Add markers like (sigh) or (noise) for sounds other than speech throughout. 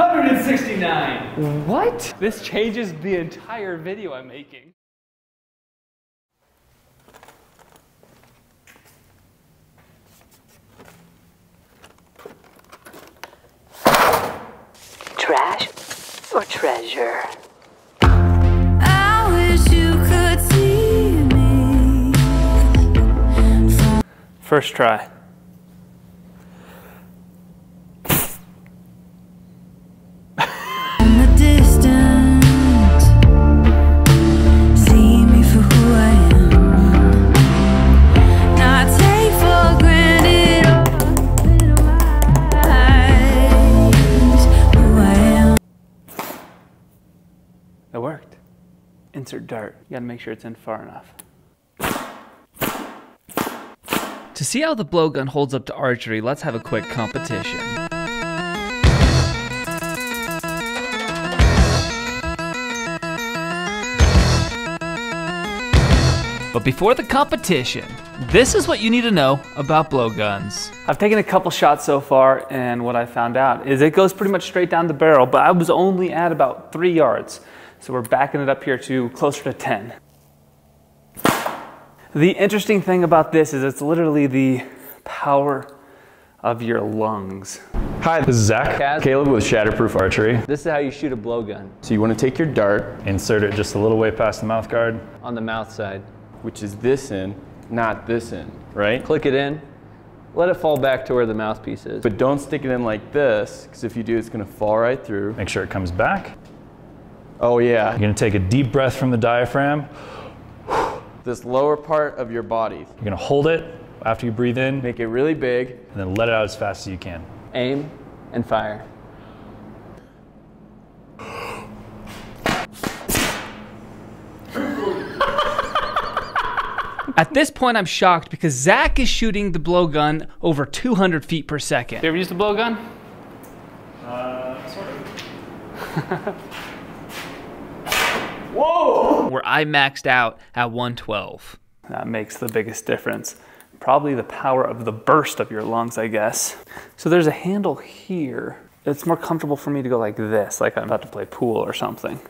169. What? This changes the entire video I'm making. Trash or treasure? I wish you could see me. First try. Dart. You gotta make sure it's in far enough. To see how the blowgun holds up to archery, let's have a quick competition. But before the competition, this is what you need to know about blowguns. I've taken a couple shots so far, and what I found out is it goes pretty much straight down the barrel, but I was only at about three yards. So we're backing it up here to closer to 10. The interesting thing about this is it's literally the power of your lungs. Hi, this is Zach. Kaz. Caleb with Shatterproof Archery. This is how you shoot a blowgun So you want to take your dart, Insert it just a little way past the mouth guard. on the mouth side. which is this in, not this in, right? Click it in, let it fall back to where the mouthpiece is. But don't stick it in like this, because if you do, it's going to fall right through. Make sure it comes back. Oh yeah, You're gonna take a deep breath from the diaphragm. this lower part of your body. You're gonna hold it after you breathe in, Make it really big. And then let it out as fast as you can. Aim and fire. At this point, I'm shocked because Zach is shooting the blowgun over 200 feet per second. You ever used a blowgun? Uh, sort of. (laughs) Where I maxed out at 112. That makes the biggest difference. Probably the power of the burst of your lungs, I guess. So there's a handle here. It's more comfortable for me to go like this, like I'm about to play pool or something.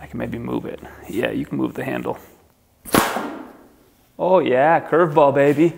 I can maybe move it. Yeah, you can move the handle. Oh yeah, curveball, baby.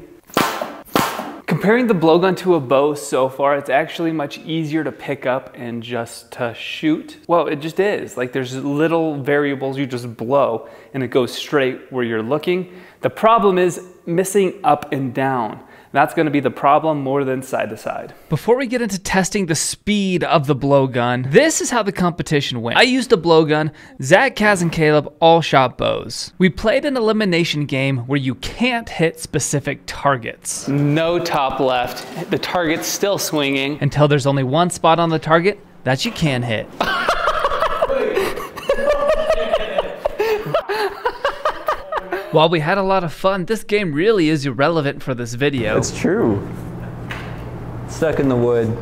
Comparing the blowgun to a bow so far, it's actually much easier to pick up and just to shoot. Well, it just is. Like there's little variables you just blow and it goes straight where you're looking. The problem is missing up and down. That's gonna be the problem more than side to side. Before we get into testing the speed of the blowgun, this is how the competition went. I used a blowgun, Zach, Kaz, and Caleb all shot bows. We played an elimination game where you can't hit specific targets. No top left, the target's still swinging. Until there's only one spot on the target that you can hit. (laughs) While we had a lot of fun, this game really is irrelevant for this video. It's true. Stuck in the wood.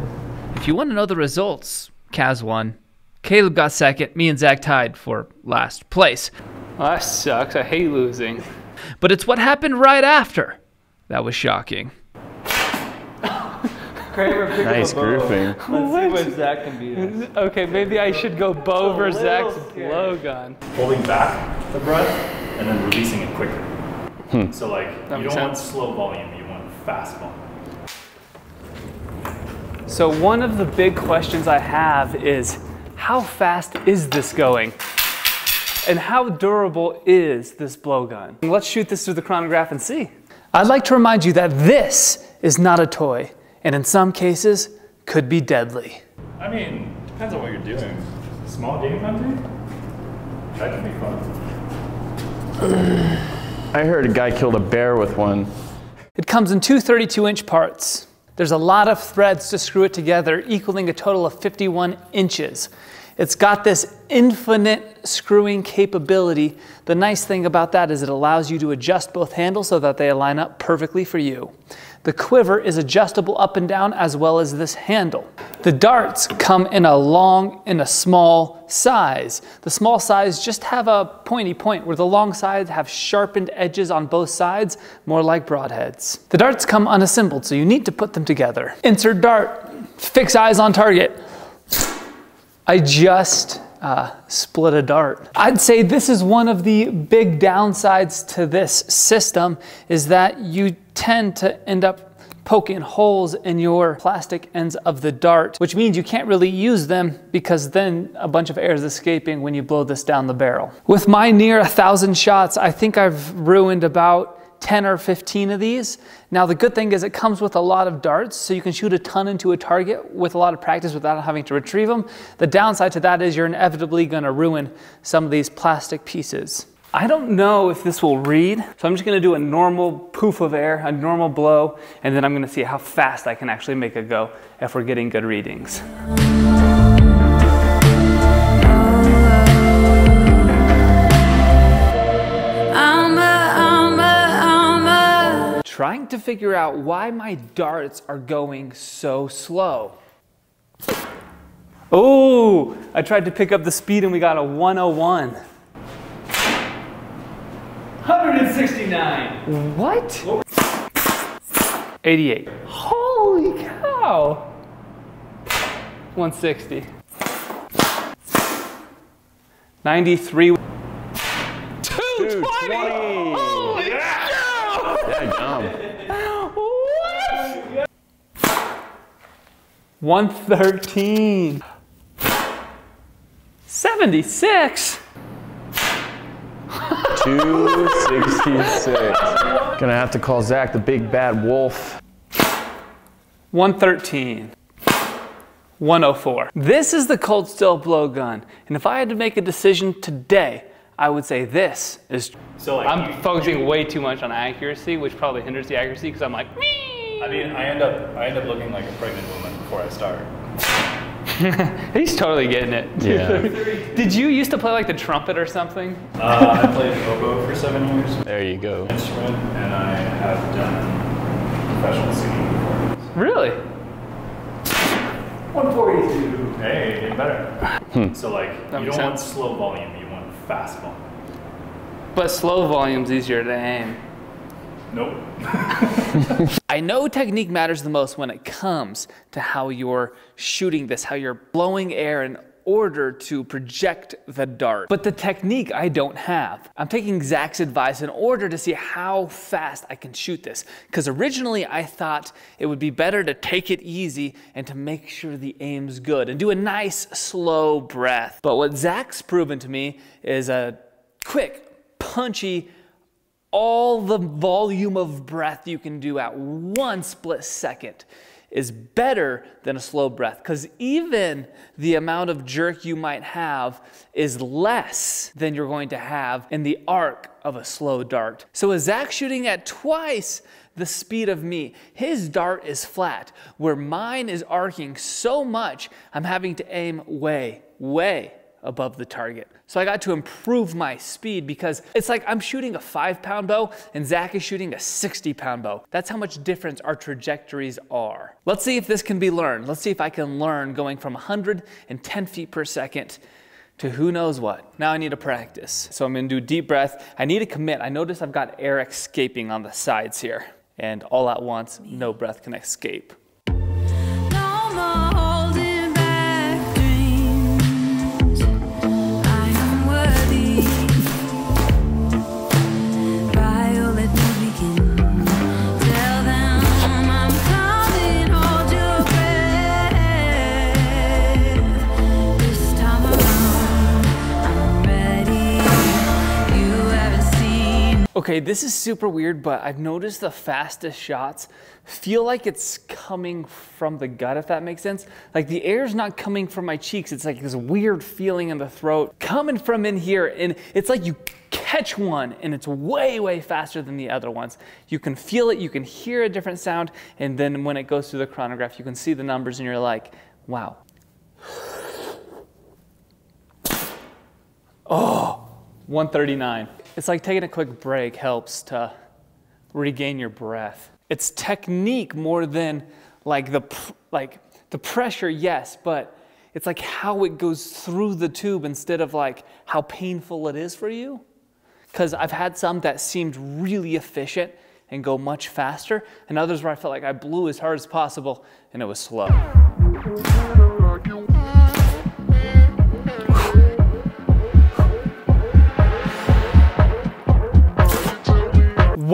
If you want to know the results, Kaz won. Caleb got second. Me and Zach tied for last place. Well, that sucks. I hate losing. But it's what happened right after that was shocking. (laughs) Nice grouping. Let's see what Zach can beat. Okay, maybe I should go bow over Zach's blowgun. Holding back the breath and then releasing it quicker. Hmm. So like, you don't makes want slow volume, you want fast volume. So one of the big questions I have is how fast is this going? And how durable is this blowgun? Let's shoot this through the chronograph and see. I'd like to remind you that this is not a toy, and in some cases, could be deadly. I mean, depends on what you're doing. Small game hunting? That can be fun. (sighs) I heard a guy killed a bear with one. It comes in two 32 inch parts. There's a lot of threads to screw it together, equaling a total of 51 inches. It's got this infinite screwing capability. The nice thing about that is it allows you to adjust both handles so that they line up perfectly for you. The quiver is adjustable up and down as well as this handle. The darts come in a long and a small size. The small size just have a pointy point where the long sides have sharpened edges on both sides, more like broadheads. The darts come unassembled, so you need to put them together. Insert dart, fix eyes on target. I just uh, split a dart. I'd say this is one of the big downsides to this system is that you tend to end up poking holes in your plastic ends of the dart, which means you can't really use them because then a bunch of air is escaping when you blow this down the barrel. With my near a thousand shots, I think I've ruined about 10 or 15 of these. Now the good thing is it comes with a lot of darts, so you can shoot a ton into a target with a lot of practice without having to retrieve them. The downside to that is you're inevitably gonna ruin some of these plastic pieces. I don't know if this will read, so I'm just gonna do a normal poof of air, a normal blow, and then I'm gonna see how fast I can actually make it go if we're getting good readings. Trying to figure out why my darts are going so slow. Oh, I tried to pick up the speed and we got a 101. 169. What? 88. Holy cow. 160. 93. 220. Cow. Dumb. (laughs) What? 113. 76. 266. Gonna have to call Zach the big bad wolf. 113. 104. This is the cold steel blowgun. And if I had to make a decision today, I would say this is. So like, I'm you- focusing way too much on accuracy, which probably hinders the accuracy because I'm like, "Mee." I mean, I end up I end up looking like a pregnant woman before I start. (laughs) he's totally getting it. Yeah. (laughs) Did you used to play like the trumpet or something? Uh, I played oboe for seven years, There you go. instrument, and I have done professional singing before. Really? 142. Hey, getting better. So like, That you don't want slow volume, you fast volume. But slow volume's easier to aim. Nope. (laughs) I know technique matters the most when it comes to how you're shooting this, how you're blowing air in order to project the dart. But the technique I don't have. I'm taking Zach's advice in order to see how fast I can shoot this. Because originally I thought it would be better to take it easy and to make sure the aim's good and do a nice slow breath. But what Zach's proven to me is a quick, punchy, all the volume of breath you can do at one split second is better than a slow breath because even the amount of jerk you might have is less than you're going to have in the arc of a slow dart. So is Zach shooting at twice the speed of me? His dart is flat, where mine is arcing so much I'm having to aim way, way above the target. So I got to improve my speed because it's like I'm shooting a five pound bow and Zach is shooting a 60 pound bow. That's how much difference our trajectories are. Let's see if this can be learned. Let's see if I can learn going from 110 feet per second to who knows what. Now I need to practice. So I'm gonna do deep breath. I need to commit. I notice I've got air escaping on the sides here. And all at once, no breath can escape. Okay, this is super weird, but I've noticed the fastest shots feel like it's coming from the gut, if that makes sense. Like the air's not coming from my cheeks. It's like this weird feeling in the throat coming from in here. And it's like you catch one and it's way, way faster than the other ones. You can feel it, you can hear a different sound. And then when it goes through the chronograph, you can see the numbers and you're like, wow. Oh, 139. It's like taking a quick break helps to regain your breath. It's technique more than like the like the pressure, yes, but it's like how it goes through the tube instead of like how painful it is for you. Because I've had some that seemed really efficient and go much faster, and others where I felt like I blew as hard as possible and it was slow.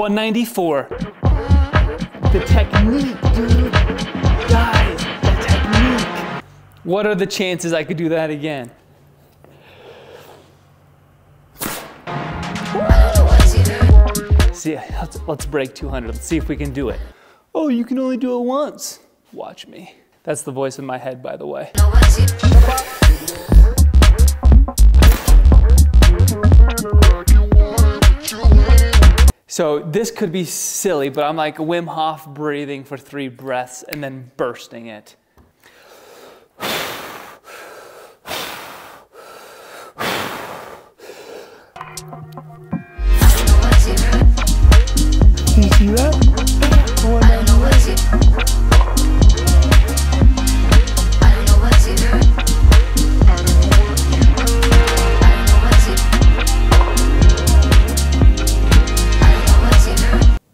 194. The technique, dude. Guys, the technique. What are the chances I could do that again? See, let's, let's break 200. Let's see if we can do it. Oh, you can only do it once. Watch me. That's the voice in my head, by the way. So this could be silly, but I'm like Wim Hof breathing for three breaths and then bursting it.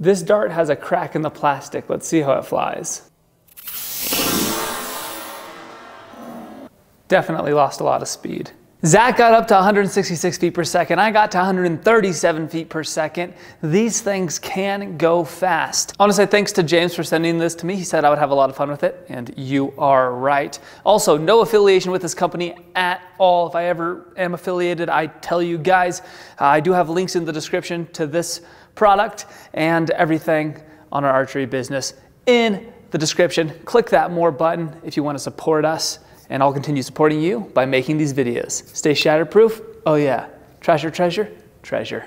This dart has a crack in the plastic. Let's see how it flies. Definitely lost a lot of speed. Zach got up to 166 feet per second. I got to 137 feet per second. These things can go fast. I want to say thanks to James for sending this to me. He said I would have a lot of fun with it, and you are right. Also, no affiliation with this company at all. If I ever am affiliated, I tell you guys. Uh, I do have links in the description to this product and everything on our archery business in the description. Click that more button if you want to support us and I'll continue supporting you by making these videos. Stay shatterproof. Oh yeah. Treasure, treasure, treasure.